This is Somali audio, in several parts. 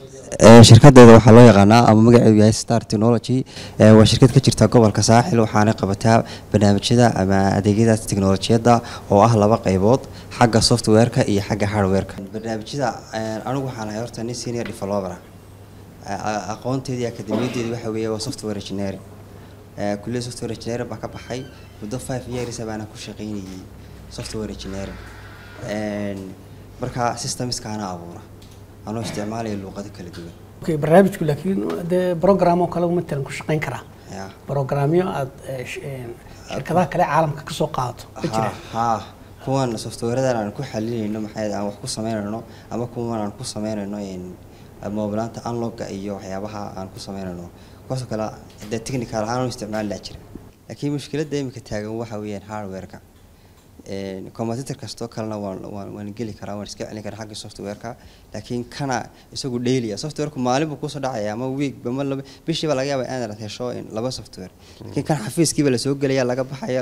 Ee, shirkadeeda waxaa loo yaqaanaa ama magaceedu yahay star technology. Waa shirkad ka jirta gobolka saaxil waxaana qabataa barnaamijyada ama adeegyada tiknolojiyadda oo ah laba qaybood xagga softwareka iyo xagga hardwareka. Barnaamijyada anigu waxaan ahay horta nin senior developer aqoonteedii akademiyadeedii waxa weeye waa software engineering. Ee, kulliyada software engineering baan ka baxay muddo five years baana ku shaqaynayay software engineering. Marka systemskaana abuura anoo isticmaalaya luuqado kala duwan. Okay barnaamijku laakiin dee program oo kale matalan ku shaqayn karaa. Ya. programyo aad eh, eh, shirkadaha kale caalamka ka soo qaadato ma jiraan ha kuwan softwareadan aan ku xalinayno maxay aan wax ku sameynayno ama kuwan aan ku sameynayno in mobilaanta unlogga iyo waxyaabaha aan ku sameynayno. Kuwaasoo kale dee technical ahaan u isticmaali laa jira. Laakiin mushkiladda imika taagan waxa weeyaan hardwareka computer kastoo kalena waan geli karaa waan iska celin karaa xagga softwareka. Laakiin kana isagu daily ah softwareku maalin buu ku soo dhacaya ama week ama laba bishiiba laga yaaba inaad hesho laba software. Laakiin kan xafiiskiiba la soo gelaya laga baxaya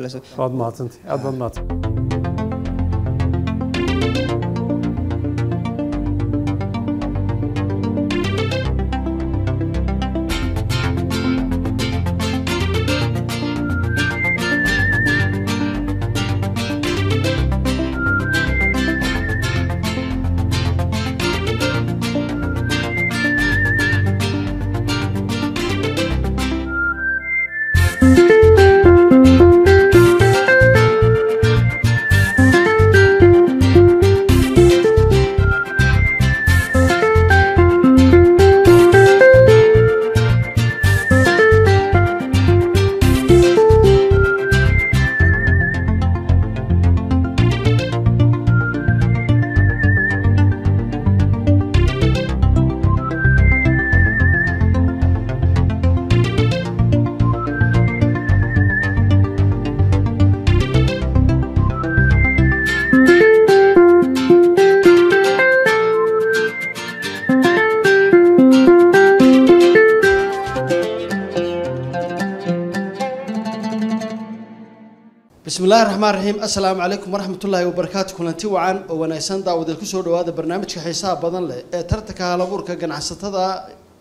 la soo waad mahadsantay aad baad mahadsantay bismi illaahi raxmaan raxiim assalaamu calaykum waraxmatullaahi wabarakaatu kulanti wacan oo wanaagsan daawadeed ku soo dhawaada barnaamijka xiisaha badan leh ee tartanka halabuurka ganacsatada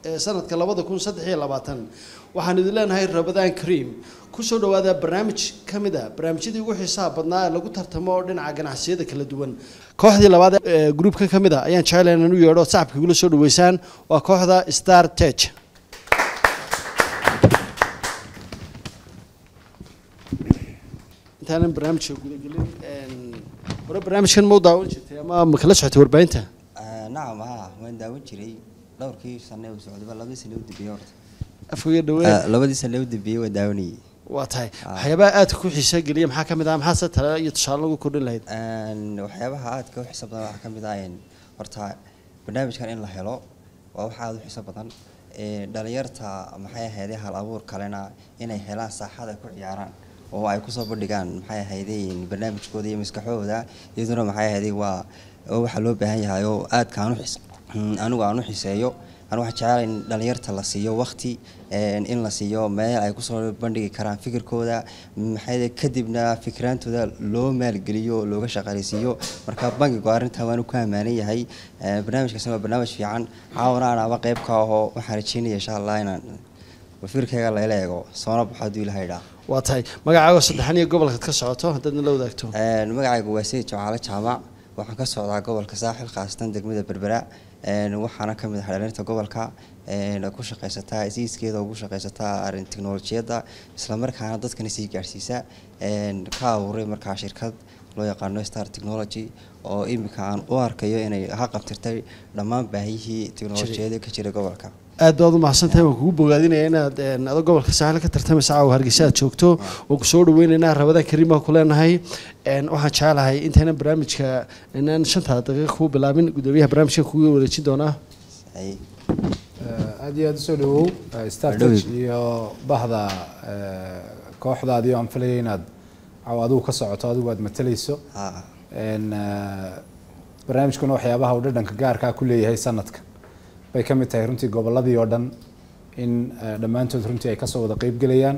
ee sanadka labada kun saddex iyo labaatan. Waxaan idin leenahay rabadaan kariim ku soo dhawaada barnaamij ka mid a barnaamijyadii ugu xiisaha badnaa ee lagu tartamo dhinaca ganacsiyada kala duwan. Kooxdii labaad ee gruubka ka mid a ayaan jecelahay inaan u yeedho sacabka igula soo dhaweysaan waa kooxda star tech intaanan barnaamijka gudagelin hore barnaamijkan ma u daawan jirtay ama ma kala socotay warbaahinta Ah, nacam ha waan daawan jiray dhowrkii sane u socdaba labadii sane u dambeeyey horta afkaga Ah, dhaweyn labadii sane u dambeeyey waan daawanayay waa tahay Ah. waxyaabaha aadka ku xiisa geliya maxaa ka mid ah maxaa se tale iyo tusaale lagu kordhin lahayd waxyaabaha aadka u xiiso badan waxaa ka mid ah in horta barnaamijkan in la helo waa wax aada u xiiso badan dhalinyarta maxay ahaydee hal abuur kalena inay helaan saaxada ku ciyaaraan oo ay ku soo bandhigaan maxay ahaydee barnaamijkooda iyo maskaxooda iyaduna maxay ahaydee waa waxaa loo baahan yahay oo aadka aan anigu aan u xiseeyo anu waxaan jecelahay in dhalinyarta la siiyo waqti een, in la siiyo meel ay ku soo bandhigi karaan fikirkooda maxay kadibna fikraantooda loo maalgeliyo oo looga shaqaaleysiiyo marka bangigu arrintaa waan ku ammaanan yahay Ee, barnaamijkaasina waa barnaamij fiican. Caawana aan aba qayb ka aho waxaan rajeynaya insha allah inaan fikirkayga layla eego soona baxo hadduu ilaha idhaa waa tahay. Magacaago saddexan iyo gobolkaad ka socoto haddaadna la wadaagto. Magacaygu waa sayid jawaale jaamac waxaan ka socdaa gobolka saaxil khaasatan degmada berbera. Waxaana ka mid ah dhalinyarta gobolka. Ku shaqaysataa isiiskeeda ugu shaqaysataa arrin tiknolojiyadda islamarkaana dadkana sii gaadhsiisa ka abuuray markaa shirkad loo yaqaano star technology oo imika aan u arkayo inay ha qabtirtay dhammaan baahiyihii tiknolojiyada ka jira gobolka aad baad u mahadsantahay waan kugu bogaadinaya inaad een, adoo gobolka saaxil ka tartamaysa caawa hargeysa aad joogto. Oo ku soo dhaweynaynaa rabadaan kariim baan ku leenahay. Een, waxaan jecelahay intaynan barnaamijka inaan shanta daqiiqa kuu bilaabin gudoomiyaha barnaamijka kugu wareejin doonaa. Ay, aad iyo aad u soo dhawow eh, star Waa dhaweyd. touch iyo bahda eh, kooxdaadii oo aan filayay inaad caw adigu ka socoto adigu aad matalayso eh, barnaamijkuna waxyaabaha uu dhadhanka gaarkaa ku leeyahay sanadka bay ka mid tahay runtii gobolladii oo dhan in eh, dhammaantood runtii ay ka soo wada qeybgelayaan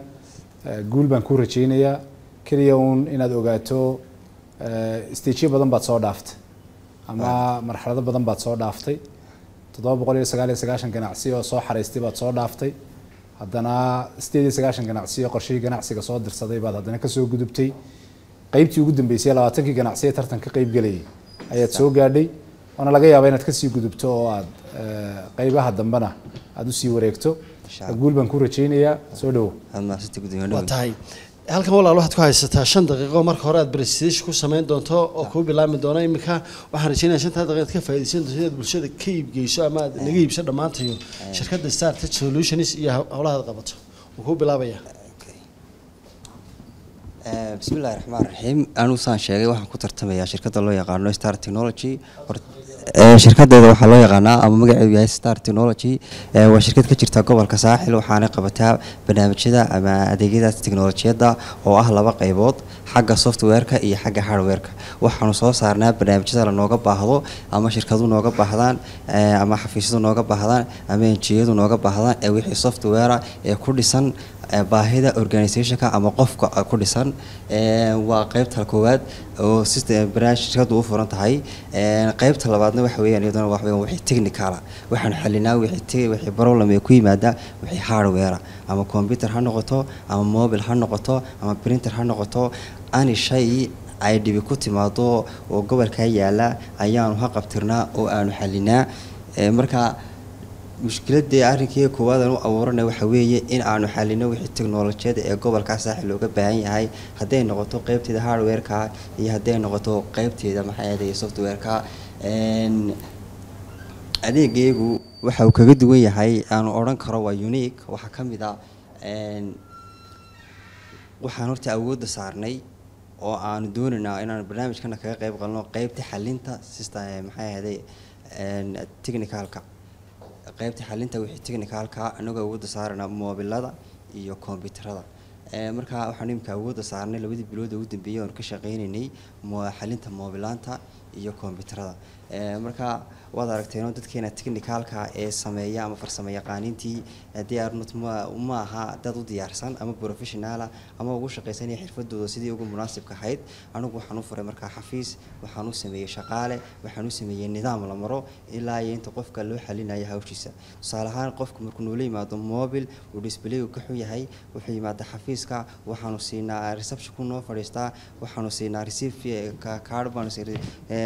Eh, guul baan kuu rajaynayaa. Keliya uun inaad ogaato eh, stageyo badan baad soo dhaaftay ama marxalado badan baad soo dhaaftay. Toddoba boqol iyo sagaal iyo sagaashan ganacsi oo soo xaraystay baad soo dhaaftay. Haddana sideed iyo sagaashan ganacsi oo qorshihii ganacsiga soo dirsaday baad haddana ka soo gudubtay. Qeybtii ugu dambeysay labaatankii ganacsi ee tartan ka qeyb gelayay ayaad soo gaadhay waana laga yaabaa inaad ka sii gudubto oo aad eh, qeybaha dambena aada u sii wareegto. Guul baan ku rajaynayaa. Soo dhowo aad tahay. Halkan walaal waxaad ku haysataa shan daqiiqo. Marka hore aad presentation ku samayn doonto oo kuu bilaabmi doono iminka. Waxaan rajeynaya shantaa daqiiqo aad ka faa'iidaysan doonto inaad bulshada ka iibgeyso ama aad naga iibso dhammaantayo. Shirkadda Star Tech Solutions iyo haw- hawlaha aad qabato. Wuu kuu bilaabaya. Eh, bismillahi raxmaan raxiim anuu saan sheegay waxaan ku tartamayaa shirkadda loo yaqaano star technology. Eh, shirkadeeda waxaa loo yaqaanaa ama magaceedu yahay star technology. Eh, waa shirkad ka jirta gobolka saaxil waxaana qabataa barnaamijyada ama adeegyada tiknolojiyadda oo ah laba qaybood xagga softwareka iyo xagga hardwareka. Waxaanu soo saarnaa barnaamijyada lanooga baahdo ama shirkadu nooga baahdaan eh, ama xafiisyadu nooga baahdaan ama enjiyadu nooga baahdaan ee wixii software ee ku dhisan baahida organizationka ama qofka ku dhisan waa qaybta koowaad oo barnaamij shirkadu u furan tahay. Ee, qaybta labaadna waxa weeyaan iyaduna waxa weeyaan wixii technical waxaan xalinaa wixii wixii problem ee ku yimaada wixii hardware ama computer ha noqoto ama mobile ha noqoto ama printer ha noqoto. Ani shay ay dhibi ku timaado oo gobolka yaalla ayaanu ha qabtirnaa oo aanu xalinaa marka mushkiladii arrinkii koowaad aan u abuuranay waxa weeye in aanu xalino wixii teknolojiyada ee gobolka saaxil looga baahan yahay. Hadday noqoto qeybteeda hardwareka iyo hadday noqoto qeybteeda maxaa yeelay softwareka. Adeegaygu waxa uu kaga duwan yahay aanu odhan karo waa unique waxaa ka mid ah een, waxaan horta awoodda saarnay oo aanu doonaynaa inaan barnaamijkana kaga qayb qalno qeybta xalinta sista maxaa ahayday technicalka qaybta xalinta wixii technicalka anagoo awoodda saarana moobilada iyo kombiyuutarada. Ee, marka waxaan imika awoodda saarnay labadii bilood ugu dambeeyay oon ka shaqaynaynay mo- xalinta moobilaanta iyo kombiyuutarada. Ee, marka waad aragteen dadkeena technicalka ee sameeya ama farsamo yaqaaniintii haddii arnut ma aha dad u diyaarsan ama professionala ama ugu shaqaysanaya xirfadooda sidii ugu munaasibka ahayd. Anigu waxaan u furay markaa xafiis waxaan u sameeyey shaqaale waxaan u sameeyey nidaam la maro ilaa iyo inta qofka loo xalinayo hawshiisa. Tusaale ahaan qofku markuu noola yimaado mobil uu display ka xun yahay wuxuu yimaada xafiiska waxaanu siinaa reception ku noo fadhiistaa waxaanu siinaa receive ka card baanu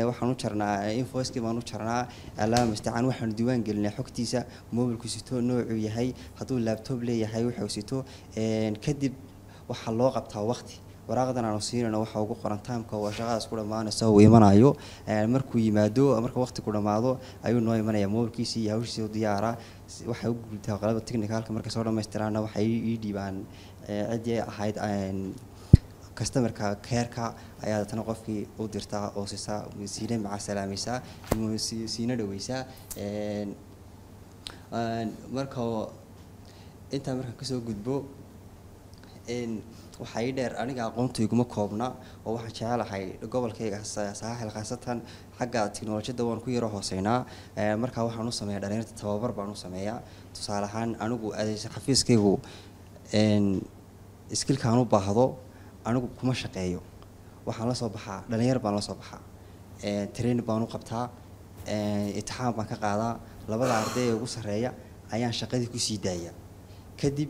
waxaan u jarnaa invoice baan u jarnaa. Alaama mustacaan waxaanu diiwaan gelinaa xogtiisa. Mobilku sito noocuu yahay. Hadduu laptop leeyahay wuxuu sito. Kadib waxaa loo qabtaa waqti. Waraaqdan aanu siinayno waxa ugu qoran timeka waa shaqadaas ku dhammaanaysa uu imanayo markuu yimaado marka waqti ku dhammaado ayuu noo imanaya mobilkiisii iyo hawshiisii u diyaara. Waxay u gudubtaa qalaba technicalka markay soo dhammaystiraana waxay ii dhiibaan ee, ciddii ahayd customerka careka ayaa dadna qofkii u dirtaa oo siisa siina maca salaamaysaa mu- si- siina dhaweysaa marka intaa markaan ka soo gudbo waxaa dheer aniga aqoonta iguma koobna oo waxaan jecelahay gobolkayga sa- saaxil khaasatan xagga tiknolojiyadda waan ku yaro hooseynaa Ee, markaa waxaan u sameeyaa dhalinyarta tababar baan u sameeyaa. Tusaale ahaan anigu xafiiskaygu een, skillkaan u baahdo anigu kuma shaqeeyo. Waxaan la soo baxaa dhalinyar baan la soo baxaa. Ee, training baan u qabtaa. Ee, imtixaan baan ka qaadaa. Labada arday ee ugu sarreeya ayaan shaqadii ku sii daaya. Kadib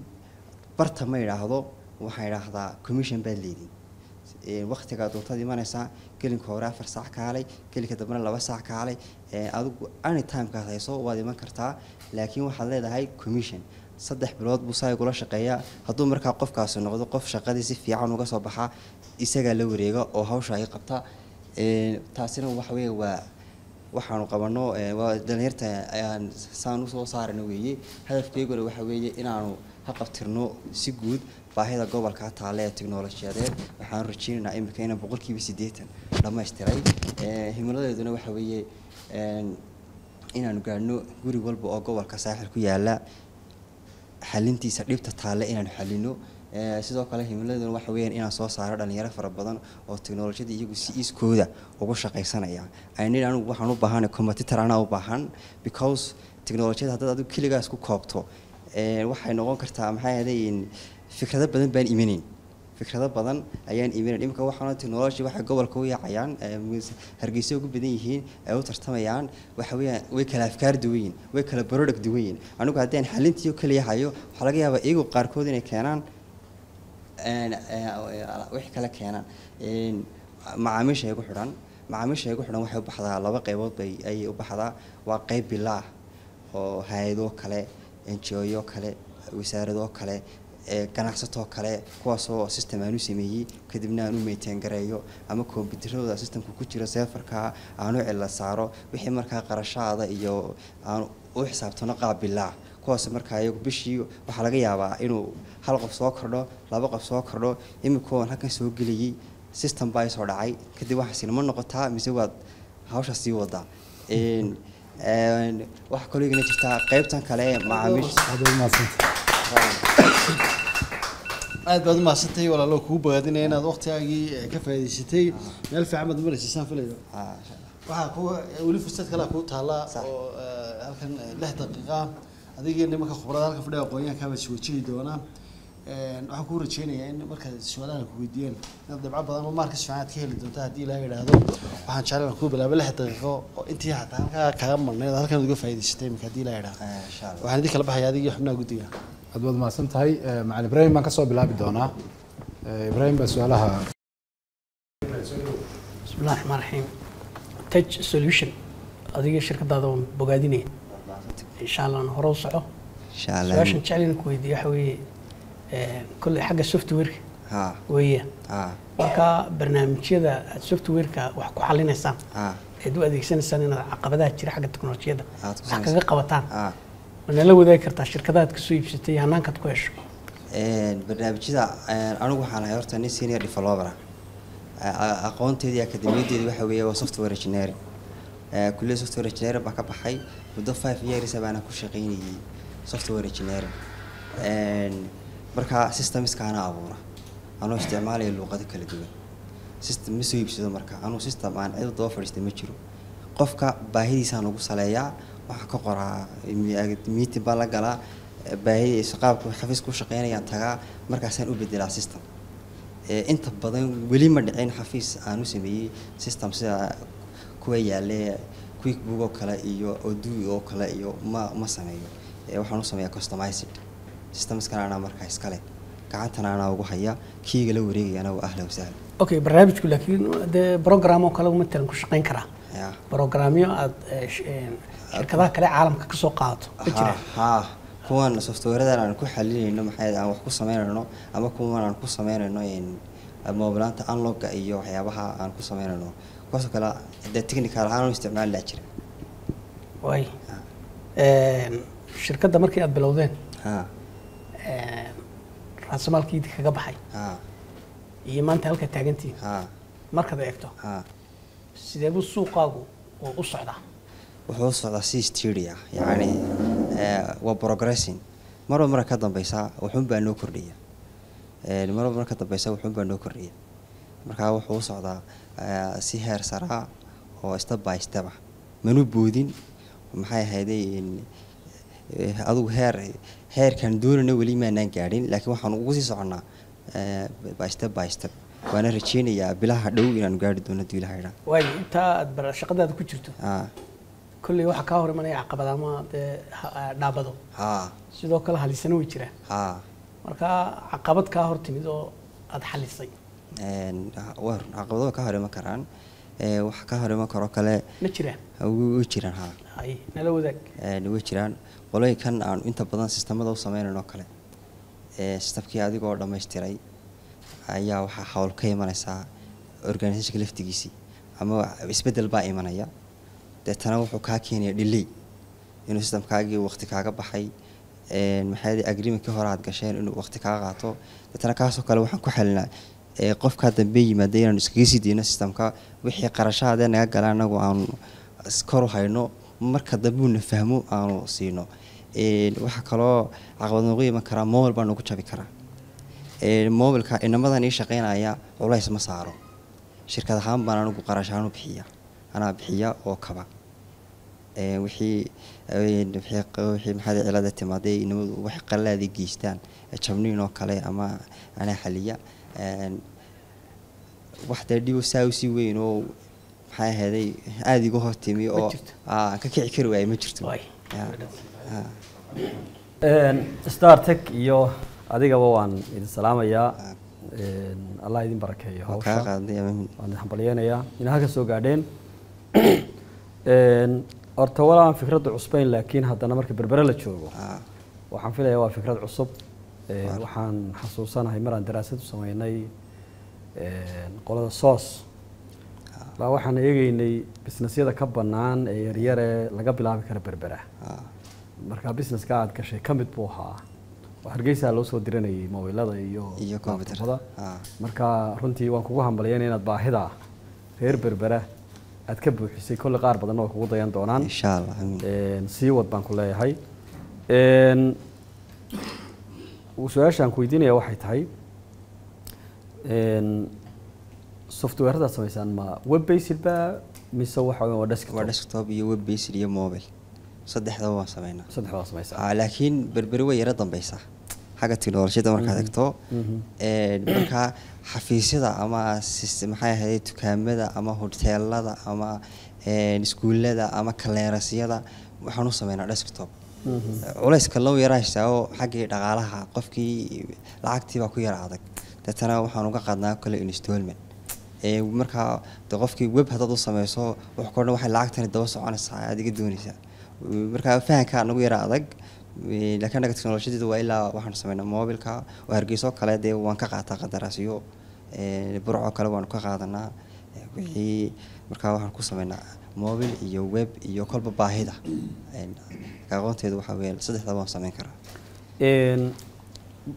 barta ma idhaahdo waxaan idhaahdaa commission baad leedin. Ee, waqtigaa doontaad imanaysaa gelinka hore afar saac kaalay gelinka dambena laba saac kaalay adigu anytimekaad hayso waad iman kartaa. Laakiin waxaad leedahay commission saddex bilood buu saa igula shaqeeyaa. Hadduu markaa qofkaasi noqdo qof shaqadii si fiican uga soo baxa isagaa la wareega oo hawsha ay qabta. Taasina waxa waa waxaanu qabano waa dhalinyarta ayaan saan u soo saarana weeye hadafkeyguna waxa weeye inaanu ha qabtirno si guud baahida gobolka taale ee tiknolojiyadeed waxaanu rajeynaynaa imika inaan boqolkiiba siddeetan dhammaystiray. Ee, himiladeeduna waxa weeye inaanu gaadhno guri walba oo gobolka saaxil ku yaalla xalintiisa dhibta taale inaanu xalino. Ee, sidoo kale himiladuna waxa weeyaan inaan soo saaro dhalinyaro fara badan oo teknolojiyada iyagu si iskooda ugu shaqaysanaya. Aynin anigu waxaan u baahanay competitor anaa u baahan because teknolojiyada haddaad adigu keligaas ku koobto ee, waxay noqon kartaa maxaa yeelay fikrado badan baan imanayn fikrado badan ayaan iiminayn imika waxaan technology waxay gobolka u yaacayaan hargeysa ugu badan yihiin ay u tartamayaan waxa weeyaan way kala afkaar duwan way kala product duwan anigu haddii aan xalintii oo kaliya hayo waxaa laga yaabaa iyagu qaarkood inay keenaan een, ee, wixii kale keenaan. Een, macaamiisha igu xidhan macaamiisha igu xidhan waxay u baxdaa laba qaybood bay ayay u baxdaa. Waa qayb bilaah oo hay'adoo kale ngo kale wasaaradoo kale ganacsatoo kale kuwaasoo system aan u sameeyey kadibna aan u ama kombyuutarada systemka ku jiro seefarka aan u cilla saaro wixii markaa qarashaada iyo aan u xisaabtano qaab bilaah kuwaas markaa iyagu bishii waxaa laga yaabaa inuu hal qof soo kordho laba qof soo kordho imikoon halkan soo gelayay system baa soo dhacay. Kadib waxaa sinima noqotaa mise waad hawsha sii wadaa waxaa kaloo igana jirtaa qaybtan kale ee macaamiisha aad baad umahadsantahay aad baad umahadsantahay walaalo kugu bogaadinaya inaad waqtigaagii eh, ka faa'iidaysatay meel fiican baad maraysa saan filayo Ah, waxaa ku weli fursad kale kuu taalla Sax. oo eh, halkan eh, lix daqiiqa adigii nimanka khubrada halkan fadhiga aqoonyahanka baa iswajihi doonaa waxaan kuu rajeynayaa in markaad su-aalaha ku weydiiyeen inaad dhibco badan oo maarkas fiican aad ka heli doonta haddii ilaaha yidhaahdo waxaan jeclaan kuu bilaabo lix daqiiqo oo intii xataa halkaa kaaga marnayd halkan uga faa'iidaysatay iminka haddii ilaaha yidhaahdo ah, waxaan idin kala baxaya adigii xubnaha guddiga aad waad mahadsan tahay eh, macalin ibraahim baan ka soo bilaabi doonaa. Eh, ibraahim baa su'aalaha bismillahi raxmaan raxiim tech solution. Adiga shirkadaada waan bogaadinaya insha allah hore u soco. Su'aashan jeclina ku weydiiya waxa weeye eh, kolley xagga softwareka. Weeyaan marka barnaamijyada aad softwareka wax ku xalinaysaan eed u adeegsanaysaan inaad caqabadaha jira xagga teknolojiyadda wax kaga qabataan ha ma nala wadaagi kartaa shirkadaad ka soo iibsatay hanaankaad ku hesho? Barnaamijyada anigu waxaan ahay horta nin senior developer ah. Aqoonteedii akademiyadeedii waxa weeye waa software engineering. Ee, kulliyada software engineering baan ka baxay muddo five years baana ku shaqaynayay software engineering. Marka systemskaana abuura anoo isticmaalaya luuqado kala duwan. System ma soo iibsado marka anuu system aan cid daba ma jiro. Qofka baahidiisaan ugu saleeyaa waxaa ka qoraa mi- meeting baan la galaa eh, baahidiisa qaabku xafiis ku shaqeynayaan tagaa markaasaan u bedelaa system. Inta badan weli ma dhicin xafiis aan u sameeyey system sida kuwa yaale quickbook oo kale iyo odui oo kale iyo ma ma sameeyo. Waxaan u sameeyaa customized systemskan anaa markaa iskale gacantana anaa ugu haya kiiga la wareegayana waa ahla wasahla okay barnaamijku laakiin dee program oo kale matalan ku shaqayn karaa ya programyo aad eh, eh, shirkadaha kale caalamka ka soo qaadato ma jiraan ha. Kuwan softwareadan aan ku xalinayno maxay aan wax ku sameynayno ama kuwan aan ku sameynayno mobilaanta unlogga iyo waxyaabaha aan ku sameynayno. Kuwaasoo kale dee technical ahaan u isticmaali laa jira. Waay shirkadda markii aad bilowdeen ha. raasamaalkii idin kaga baxay. Iyo maanta halka taagantihiin ha. Markaad eegto sidee buu suuqaagu uu u socdaa? Wuxuu u socdaa si steady ah yacni eh, waa progressing. Marba marka ka dambeysa wuxuun baa noo kordhiya Eh, marba marka ka dambeysa wuxuun baa noo kordhiya marka wuxuu u socdaa eh, si heer saraa oo step by step ah. Manu boodin? Maxay eh, adigu heer heerkan doonana weli maanaan gaadhin laakiin waxaan ugu sii soconnaa by step by step waana rajeynayaa bilaha dhow inaanu gaari doono haddii ilaha idhaa waayo intaa aad bar- shaqadaada ku jirto? Ah kolley waxaa kaa hor imanaya caqabad ama dee ha- ah, dhaabado. Ha sidoo kale halisana way jiraan. Ha marka caqabad kaa hor timid oo aada xalisay. Een, waa run, caqabado ka hor iman karaan. Ee, waxa ka hor iman karoo kale ma jiraan? Way jiraan ha nala wadaag. Way jiraan. Qolooyinkan aan inta badan sistemada u sameynayn oo kale. Ee sistamkii adigoo dhammaystiray ayaa waxaa hawl ka imanaysaa organisationka laftigiisii ama isbeddel baa imanaya. Deetana wuxuu kaa keenaya delay inuu sistamkaagii waqti kaaga baxay. Maxaa agreementkii hore aad gasheen inuu waqti kaaga qaato? Deetana kaasoo kale waxaan ku xalinaa ee qofkaa dambe yimaada inaanu iskaga sii deyno sistamka wixii qarashaadee naga gala anagu aanu is- kor u hayno marka dambe uuna fahmo aanu siino. Waxaa kaloo caqabad noogu iman karaa mobile baa nagu jabi karaa mobilka inamadan ii shaqeynaya culays ma saaro shirkad ahaan baan anigu qarashaan u bixiya anaa bixiya oo kaba wixii maxaa cilada timaaday inamadu wax qalaaday geystaan jabniin oo kale ama anaa xaliya een, wax dee dhibo saa u sii weyn oo maxay ahayday aada igu hortimi oo ka kici kari waaye ma jirto Waay. Ya, ya. star tech iyo adigaba waan idin salaamayaa allah idin barakeeyo Waa kaa hawsha. qaaday ama- waan idin hambalyeynayaa ina halka soo gaadheen. Een, horta walaan fikradda cusbayn laakiin haddana marka berbere la joogo aa, waxaan filayaa waa fikrad cusub. Waxaan xasuusanahay maraan daraasad u sameynay qolada soos. Baa waxaan eegeynay businessyada ka bannaan ee yaryare laga bilaabi kara berbera aa, marka businesska aad gashay ka mid buu ahaa hargeysa loo soo diranayay mobilada iyo laptopada. Ah. marka runtii waan kugu hambalyeynaya inaad baahida reer berbera aad ka buuxisay kolle qaar badanna waa kugu dayan doonaan. Insha allah sii wad baan ku leeyahay. Su'aashaan ku weydiinaya waxay tahay softwaradaad samaysaan ma web based ba mise waxa waa desktop? Waa desktop iyo web based iyo mobile saddexdaba waan sameynaa. Aa, laakiin berberi way yara dambeysaa xagga tiknolojiyada markaad egto Een, marka xafiisyada ama maxay ahayd dukaamada ama hoteelada ama een, iskuulada ama kaleerasyada waxaan u sameynaa desktop. Culayska loo yara haystaa oo xaggii dhaqaalaha qofkii lacagtii baa ku yara adag. Deetana waxaan uga qaadnaa kale installment. Ee, markaa de qofkii web haddaad u sameyso wax kordhan waxay lacagtani daba soconaysaa aad iga dooneysaa marka fahanka nagu yara adag Ee, laakiin anaga teknolojiyadeedu waa ilaa waxaan sameynaa mobilka oo hargeyso kale dee waan ka qaataa qandaraasyo Ee, burco kale waanu ka qaadanaa wixii markaa waxaan ku sameynaa mobil iyo web iyo kolba baahida. Een, aqoonteedu waxaa weeye saddexda waan sameyn karaa.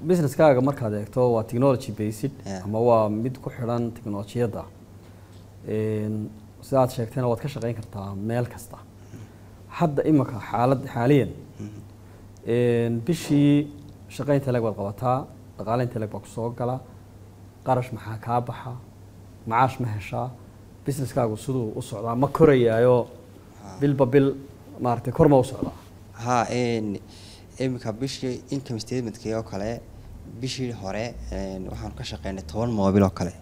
Businesskaaga markaad eegto waa technology based ama waa mid ku xidhan teknolojiyadda. Een, sidaad sheegtayna waad ka shaqeyn kartaa meel kasta hadda imika xaalad xaaliyan. Bishii shaqeynta leg baad qabataa dhaqaaleynta leg baa ku soo gala qarash maxaa kaa baxa macaash ma heshaa businesskaagu siduu u socdaa ma korayaayo bilba bil maaragtay kor ma u socdaa. Een, iminka bishii income statementkii oo kale bishii hore waxaan ka shaqeynay toban moobil oo kale.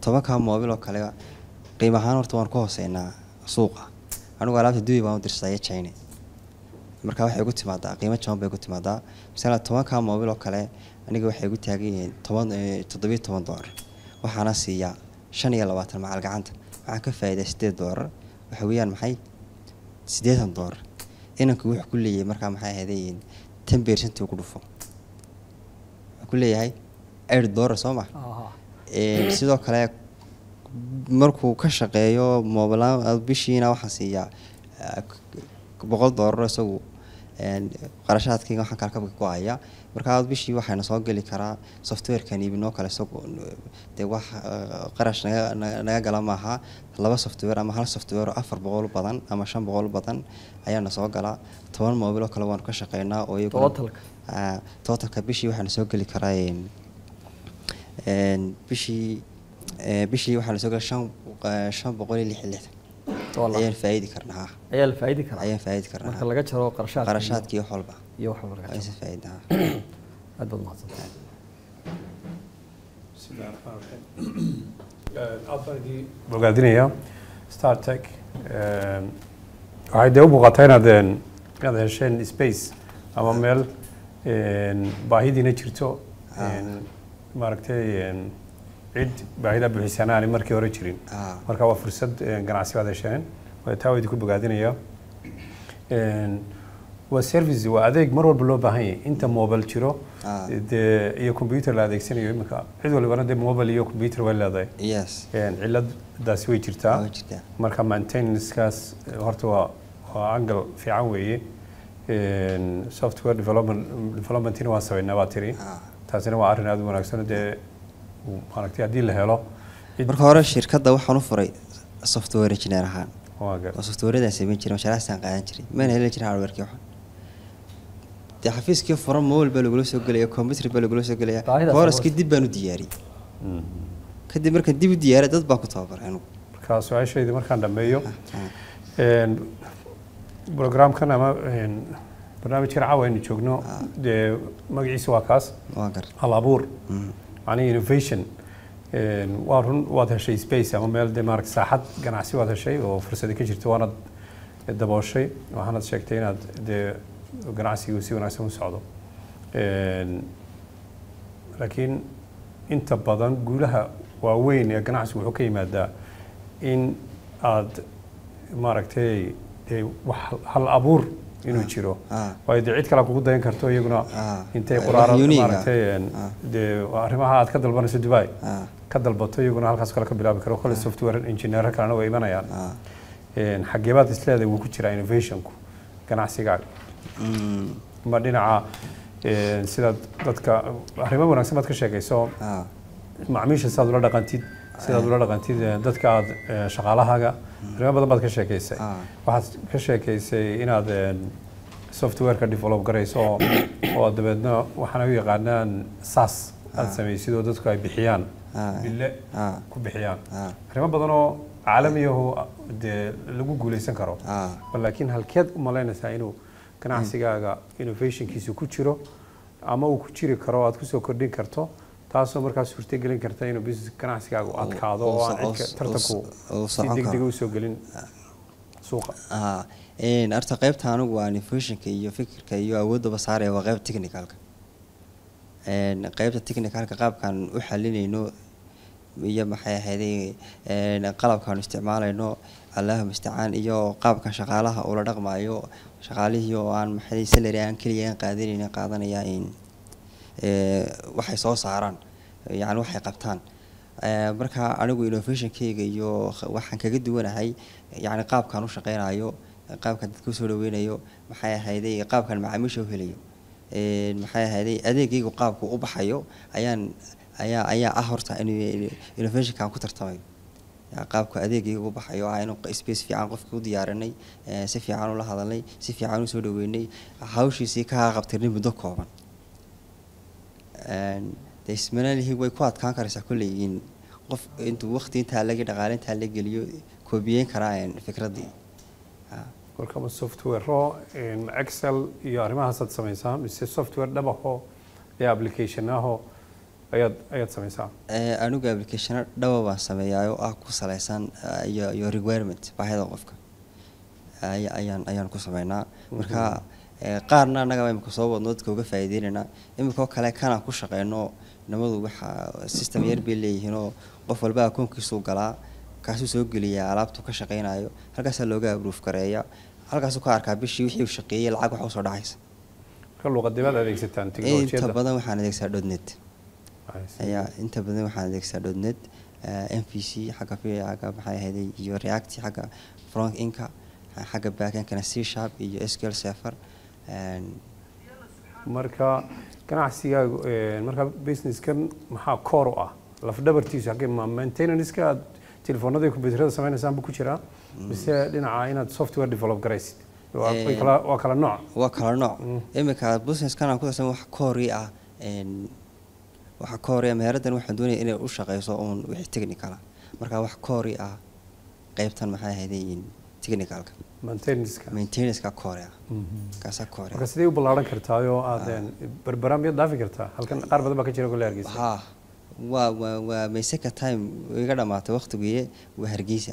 Tobankaa moobil oo kale qiimo ahaan horta waan ku hooseynaa suuqa anigu alaabta dubai baan u dirsaday china. Marka waxay igu timaadaa qiimo jaban bay igu timaadaa. Misala tobankaa moobil oo kale aniga waxay igu taagan yihiin toban toddobiyo toban doolar waxaana siiyaa shan iyo labaatan macal gacanta. Waxaan ka faa'iidaa sideed doolar waxa weeyaan maxay? Siddeetan doolar inanku wuxuu ku leeyahay markaa maxay ahayd ten percent uu ku dhufo. Wuxuu ku leeyahay eight doolar soo ma? Sidoo kale markuu ka shaqeeyo mobilaan bishiina waxaan siiyaa ah, boqol doolar isagu een, qarashaadkayga waxaan kalkabka ku haya markaa bishii waxayna soo geli karaa softwarekan iibinoo kale isagu dee wax ah, qarash naga gala maaha. Laba software ama hal software oo afar boqol badan ama shan boqol badan ayaana soo gala. Toban mobil oo kale waanu ka shaqeynaa oo iyaguna- Totalka? Ah, bishii waxaana soo geli karaa bishii bishii waxaa la soo gala shan shan boqol iyo lix iyo lixdan ayaan faa'iidi karnaa. Ayaa la faa'iidi karaa? Ayaan faa'iidi karnaa. Marka laga jaro qarashaadka qarashaadka iyo wax walba. Iyo wax walba laga jaro. Faa'iidnaa aad baad mahadsantahay aad baan bogaadinayaa star tech Een, waxay dee u muuqataa inaad inaad hesheen space ama meel baahidiina jirto een, maaragtay cid baahida buuxisaan aanay markii hore jirin. Ah. marka waa fursad een, ganacsi baad hesheen taa waa idinku bogaadinayaa Een, waa service waa adeeg mar walba loo baahan yahay. Inta mobile jiro Ah. dee iyo computer la adeegsanayo iminka cid walibana dee mobile iyo computer way leedahay. Ciladaasi way jirtaa. Marka maintenancekaas eh, horta waa waa angle fiican weeye. Software development developmentina waan sameynaa baa tiri. Ah. taasina waa arrin aad u wanaagsan dee maaragtay haddii la helo marka hore shirkadda waxaan u furay software engineer ahaan. Oo softwareadaan samayn jiray mashaariictaan qaadan jiray. Mana heli jirin hardwareki waxan dee xafiiskii furan mobile baa lagula soo gelaya computer baa lagula soo gelaya abuurtay. dib baan u diyaariyey. Mm. kadib markaan dib u diyaaray dad baan ku tababaray anigu marka su'aashayda markaan dhammeeyo Ah. Een, programkan ama barnaamijkan caawa aynu joogno. Dee magaciisa waa kaas. Hal abuur Mm. macnihi innovation een, waa run waad heshay space ama meel dee maaragta saaxad ganacsi waad heshay oo fursadi ka jirto waanad dabooshay waxaanad sheegtay inaad dee ganacsigu si wanaagsan u socdo Een, laakiin inta badan guulaha waaweyn ee ganacsigu wuxuu ka yimaadaa in aad maaragtay dee wax hal abuur inuu jiro ah. waayo dee cid kale kugu dayan karto iyaguna Ah. intay Wax quraarad unique ah. maaragtay een, Ah. dee arrimaha aad ka dalbanayso dubai ah, ka dalbato iyaguna halkaas kale ka bilaabi karo kole software engineer kalena way imanayaan ah. Een, xagee baad isleedahay wuu ku jiraa innovationku ganacsigaaga Mm, ma dhinaca sidaad dadka arrimo wanaagsan baad ka sheekayso ah, macmiisha sidaad ula dhaqantid sidaad ula dhaqantid dadka aad ee, shaqaalahaaga arrimo badan baad ka sheekaysay. Ah. waxaad ka sheekaysay inaad een, softwareka develop garayso oo oo dabeedna waxaana u yaqaanaan sas aad samaysid oo dadku ay bixiyaan. Ah. bille ah, ku bixiyaan. Ah, arrimo badan oo caalamiyahu dee lagu guuleysan karo. Ah. bal laakiin halkeed u malaynaysaa inuu ganacsigaaga innovationkiisu ku jiro ama uu ku jiri karo aad ku soo kordhin karto taasoo markaa suurtagelin karta inuu business ganacsigaaga u adkaado oo aan cidka tartanku si degdega u soo gelin suuqa horta qaybta anigu waa innovationka iyo fikirka iyo awoodaba saaraya waa qayb technicalka Een, qaybta technicalka qaabkaan u xalinayno iyo maxay ahayday een, qalabkaan isticmaalayno allaha mustacaan iyo qaabkan shaqaalaha ula dhaqmayo shaqaalihii oo aan maxay salary aan keliya aan qaadanaynin qaadanaya waxay soo saaraan yani waxay qabtaan. Marka anigu innovationkayga iyo waxaan kaga duwanahay yani qaabkaan u shaqeynayo qaabkaan dadka u soo dhaweynayo maxay ahayday qaabkaan macaamiisha u helayo. Een, maxay ahayday adeegaygu qaabku u baxayo ayaan ayaa ayaa ah horta in innovationkaan ku tartamayo. Qaabka adeegayga u baxayo ah inuu space fiican qofka u diyaarinay si fiican ula hadalnay si fiican u soo dhaweynay hawshiisii ka qabtirnay muddo kooban ismanaalihii way ku adkaan karaysaa kolleyiin qof intuu waqti intaa laga dhaqaale intaa la geliyo koobiyeyn karaa fikraddii Ha. marka ma softwareo een, excel iyo arrimahaasaad samaysaa mise software dhabaho ee application aho ayaad ayaad samaysaa anigu applicationo dhawa baan sameeyaa oo ah ku saleysan ah, iyo requirement baahida qofka Ay- ayaan ayaan ku sameynaa marka qaarna annaga imika soo wadno dadka uga faa'iideynaynaa imika oo kale kanaan ku shaqeyno nimadu waxa system yar bay leeyihiinoo qof walba akoonkiisuu galaa kaasuu soo geliyaa alaabtuu ka shaqeynayo halkaasaa looga approve gareeya halkaasuu ka arkaa bishii wixii uu shaqeeyey lacag waxa u soo dhacaysa. Adeegsataan inta badan waxaan adeegsadaa dotnet. Ayaa inta badan waxaan adeegsadaa dotnet. M p c xagga p xagga maxay ahayday iyo react xagga front inka xagga backenkana c sharp iyo sql Een, marka ganacsigaagu een, marka businesskan maxaa core u ah? Lafdhabartiisu xaggee ma maintenanceka aad telefoonada iyo computerada samaynaysaan buu ku jiraa? Mise dhinaca inaad software develop garaysid. Waa Een, kala nooc. waa kala nooc. Mm. iminka businesskan aan ku darsan wax koori ah waxa koori ah meheraddan waxaan doonaya inay u shaqeyso uun wixii technical ah marka wax koori ah qaybtan maxay ahayday ah ah marka sidee u ballaaran kartaa oo aad een, berbera miyaad dhaafi kartaa. Halkan qaar badan baa ka jira gole hargeysa. Waa waa waa mayseka time iga dhamaatay waqtigiiye waa hargeysa.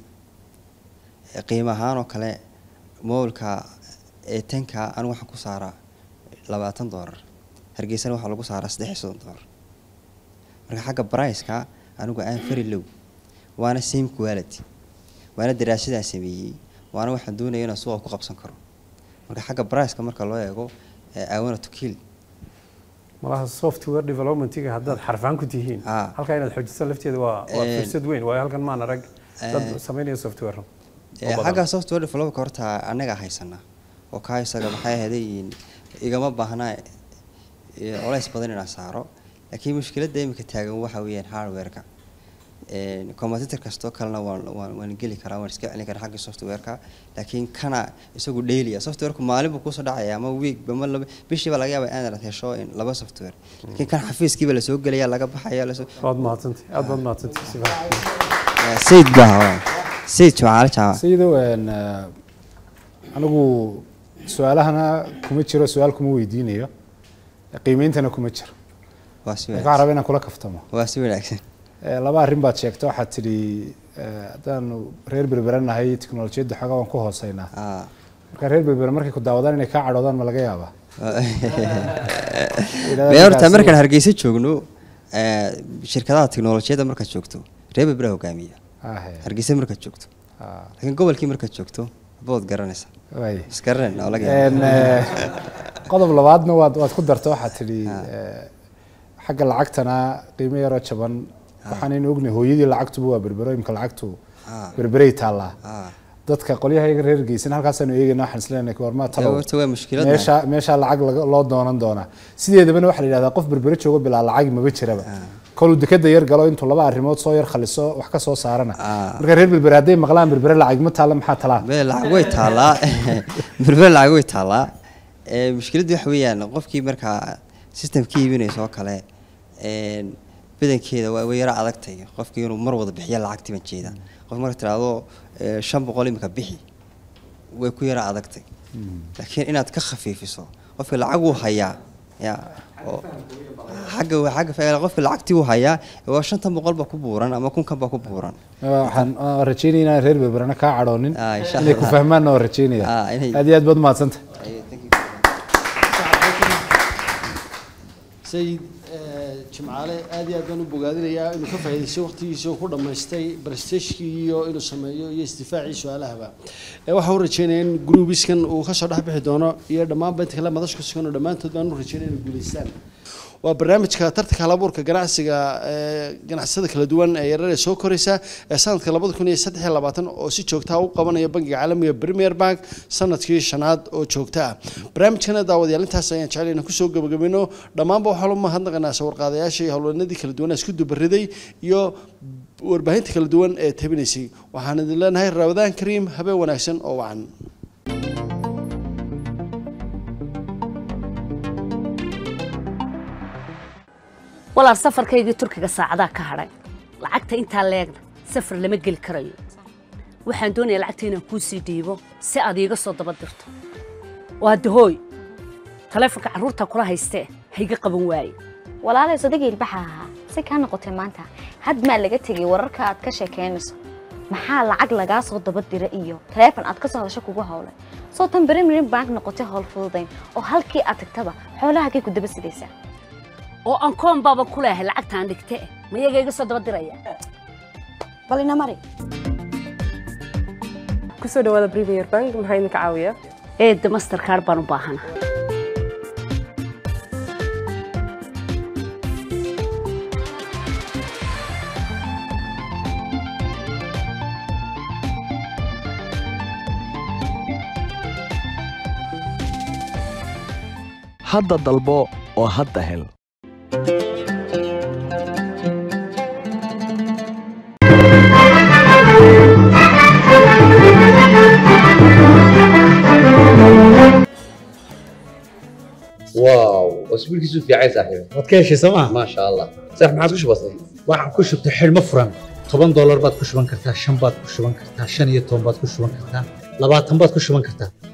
Ee, qiimo ahaan oo kale moolka ee tanka anigu waxaan ku saaraa labaatan doolar hargeysana waxaa lagu saaraa saddex iyo soddon doolar marka xagga briceka anigu aan fari low. Waana same quality. Waana daraasadaan sameeyey waana waxaan doonaya inaan suuqa ku qabsan karo. Marka xagga briceka marka loo eego ee, I want to kill. Malaha software developmentiga haddaad xarfaan ku tihiin. Ah. halkaa inaad xoojisaan lafteeda waa fursad weyn. Waayo halkan maan arag dad samaynaya software xagga software developerka horta annaga haysanaa oo kaa isaga maxay ahayday igama baahnaa ee, culays badan inaan saaro. Laakiin mushkiladda imika taagan waxa weeyaan hardwareka computer kastoo kalena waan geli karaa waan iska celin karaa xagga softwareka laakiin kana isagu daily ah softwareku maalin buu ku soo dhacaya ama week ama laba bishiiba laga yaaba inaad hesho in laba software. Laakiin kan xafiiskiiba la soo gelaya laga baxaya la soo waad mahadsantay aad baad mahadsantay si fiican. sayid baa sayid jamaale jaamac sidow een, eh, anigu su'aalahana kuma jiro su'aal kuma weydiinayo. Qiimeyntana kuma jiro. Waa si waxaan wanaagsan. rabaa inaan kula kaftamo. Waa si wanaagsan laba arrin baad sheegta waxaad tidhi eh, haddaanu reer berberanahay teknolojiyadda xoogaa waan ku hooseynaa Ah. marka reer berbere markay ku daawadaan inay kaa cadhoodaan ma laga yaabaa. Mee horta markaan hargeysa joogno eh, shirkadaha teknolojiyadda markaad joogto reer berbera hogaamiya. Hargeysa markaad joogto. Ah, laakiin gobolkii markaad joogto bood garanaysa. Eh, qodob labaadna waad waad ku darta waxaad tidhi eh, xagga lacagtana qiimo yaroo jaban waxaanaynu ognahay hooyadii lacagtuba waa berbero imka lacagtu Ah. berberey taallaa Ah. dadka qolyahayaga reer geysan halkaasaanu eegayna waxaan isleenahay warmaa talow. horta waa mushkilad meesha meesha lacag loo doonan doonaa sideedabana waxaa la yidhahdaa qof berbere joogo bilaa lacag maba jiraba. Koluu dekeda yar galo intuu laba arrimood soo yar khaliso wax ka soo saarana. Ah. marka reer berbere hadday maqlaan berbere lacag ma taalla maxaa talaa lacag way taallaa. Berbera lacag way taallaa. Eh, mushkiladdu waxa weeyaan qofkii markaa systemka iibinaysa oo kale een, badankeeda waa way yara adagtay. Qofkii inuu mar wada bixiyo lacagtii baan jeeda. Qof marka tiraahdo eh, shan boqol imika bixi way ku yara adagtay. Laakiin inaad ka khafiifiso qofka lacag uu hayaa. Ya xagga faa'iida qofka lacagtii uu hayaa waa shantan boqol baa ku buuran ama kunkan baa ku buuran. Waxaan rajeynaya inaan reer berberena kaa cadhoonin. Ah, inay ku fahmaanna waan rajeynaya Ah, aad iyo aad baad mahadsanta sayid eh, jimcaale aad iyo aad baan u bogaadinayaa inuu ka faa'iidaystay waqtigiisa oo ku dhammaystay barsteshkii iyo inuu sameeyo iyo isdifaacii su'aalahaba waxaan u rajeynaya in gruubiskan uu ka soo dhex bixi doono iyo dhammaanba inta kale madashka sugan oo dhammaantood baan u rajeynaya inay guulaystaan waa barnaamijka tartanka halabuurka ganacsiga ee ganacsiyada kala duwan ee yarar ee soo koraysa ee sanadka labada kun iyo saddex iyo labaatan oo si joogta u qabanaya bangiga caalamiga premier bank sannadkii shanaad oo joogta ah. Barnaamijkana daawadayaal intaas ayaan jecel inaan ku soo gabagabino dhammaanba waxaa loo mahadnaqanaa sawirqaadayaasha iyo howlwanadii kala duwan isku dubariday iyo warbaahinta kala duwan ee tabinaysay waxaan idin leenahay ramadaan kariim habeen wanaagsan oo wacan walaal safarkaygii turkiga saacadaa ka hadhay. Lacagta intaa leegna safar lama geli karayo. Waxaan doonayaa lacagta inaan kuu sii dhiibo si aad iiga soo daba dirto. Waa dahooy. Taleefonka carruurta kula haystee hayga qaban waaye. Walaalay sodagii ilbaxa. Ahaa si kaa noqotay maanta had maa laga tegay wararka aad ka sheekaynayso maxaa lacag lagaa soo daba dira iyo taleefon aad ka soo hadasho kugu howlay soo tan berimirin bank noqotay howl fududayn oo halkii aad tagtaba xoolahagay ku daba sidaysaa oo aan koon baaba ku leehay lacagtaan dhigte. Mayaga iga soo daba diraya bal ina mari ku soo dhawaada premier bank maxaa idinka caawiya eedda mastercard baan u baahana hadda dalbo oo hadda hel wiilkiisu fiicay saaxiib waad ka heshay sooma maasha allah saaxiib maxaad ku shubatay waxaan ku shubtay xidhmo furan. Toban doolar baad ku shuban kartaa shan baad ku shuban kartaa shan iyo toban baad ku shuban kartaa labaatan baad ku shuban kartaa.